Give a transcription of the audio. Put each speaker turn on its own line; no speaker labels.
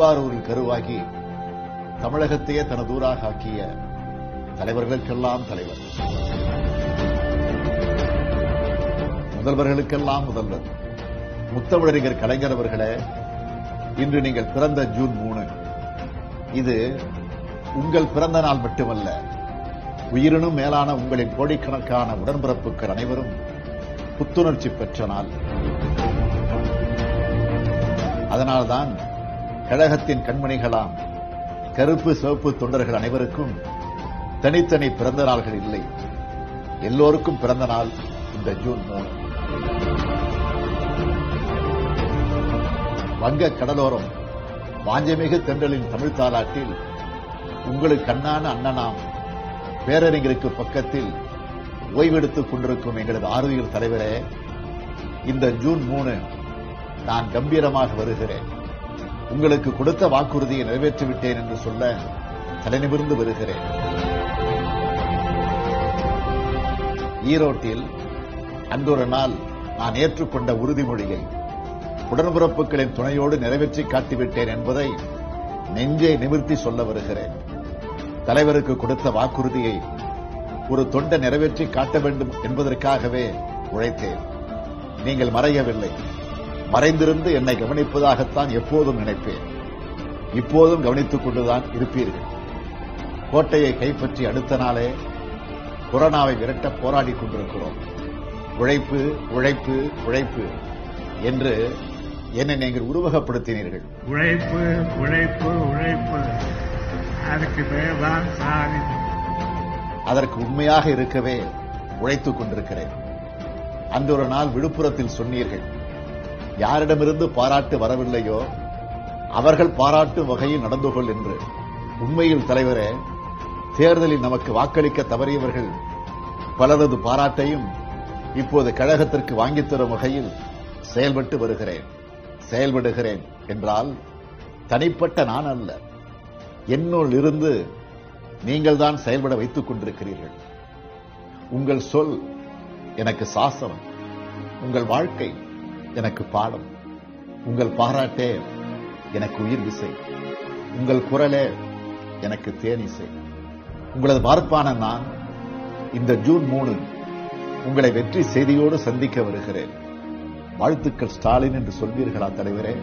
திருவாரூரில் கருவாகி தமிழகத்தையே தனதூராக ஆக்கிய தலைவர்களுக்கெல்லாம் தலைவர். முதல்வர்களுக்கெல்லாம் முதல்வர். முத்தமிழறிஞர் கலைஞர் அவர்களே இன்று நீங்கள் பிறந்த ஜூன் மூணு. இது உங்கள் பிறந்த நாள் மட்டுமல்ல உயிரினும் மேலான உங்களின் கோடிக்கணக்கான உடன்பிறப்புகள் அனைவரும் புத்துணர்ச்சி பெற்ற நாள். அதனால்தான் கழகத்தின் கண்மணிகளாம் கருப்பு சிவப்பு தொண்டர்கள் அனைவருக்கும் தனித்தனி பிறந்த நாள்கள் இல்லை. எல்லோருக்கும் பிறந்த நாள் இந்த ஜூன் மூணு. வங்க கடலோரம் வாஞ்சமிகு தென்றலின் தமிழ் தாலாட்டில் உங்களுக்கு கண்ணான அண்ணனாம் பேரறிஞருக்கு பக்கத்தில் ஓய்வெடுத்துக் கொண்டிருக்கும் எங்களது ஆரோக்கிய தலைவரே இந்த ஜூன் மூணு நான் கம்பீரமாக வருகிறேன். உங்களுக்கு கொடுத்த வாக்குறுதியை நிறைவேற்றிவிட்டேன் என்று சொல்ல தலைநிமிர்ந்து வருகிறேன். ஈரோட்டில் அன்றொரு நாள் நான் ஏற்றுக்கொண்ட உறுதிமொழியை உடன்பிறப்புகளின் துணையோடு நிறைவேற்றி காட்டிவிட்டேன் என்பதை நெஞ்சை நிமிர்த்தி சொல்ல வருகிறேன். தலைவருக்கு கொடுத்த வாக்குறுதியை ஒரு தொண்டை நிறைவேற்றி காட்ட வேண்டும் என்பதற்காகவே உழைத்தேன். நீங்கள் மறையவில்லை. மறைந்திருந்து என்னை கவனிப்பதாகத்தான் எப்போதும் நினைப்பேன். இப்போதும் கவனித்துக் கொண்டுதான் இருப்பீர்கள். கோட்டையை கைப்பற்றி அடுத்த நாளே கொரோனாவை விரட்ட போராடிக் கொண்டிருக்கிறோம். உழைப்பு உழைப்பு உழைப்பு என்று என்னை நீங்கள் உருவகப்படுத்தினீர்கள்.
உழைப்பு உழைப்பு உழைப்பு. அதுக்கு பேர் தான் சாதி
அதற்கு உண்மையாக இருக்கவே உழைத்துக் கொண்டிருக்கிறேன். அன்று ஒரு நாள் விழுப்புரத்தில் சொன்னீர்கள். யாரிடமிருந்து பாராட்டு வரவில்லையோ அவர்கள் பாராட்டும் வகையில் நடந்து கொள் என்று உண்மையில் தலைவரே தேர்தலில் நமக்கு வாக்களிக்க தவறியவர்கள் பலரது பாராட்டையும் இப்போது கழகத்திற்கு வாங்கித் தரும் வகையில் செயல்பட்டு வருகிறேன். செயல்படுகிறேன் என்றால் தனிப்பட்ட நான் அல்ல. என்னுள் இருந்து நீங்கள் தான் செயல்பட வைத்துக் கொண்டிருக்கிறீர்கள். உங்கள் சொல் எனக்கு சாசனம். உங்கள் வாழ்க்கை எனக்கு பாடம் உங்கள் பாராட்டே எனக்கு உயிர் விசை. உங்கள் குரலே எனக்கு தேனிசை உங்களது வார்ப்பான நான் இந்த ஜூன் மூணு உங்களை வெற்றி செய்தியோடு சந்திக்க வருகிறேன். வாழ்த்துக்கள் ஸ்டாலின் என்று சொல்வீர்களா தலைவரே?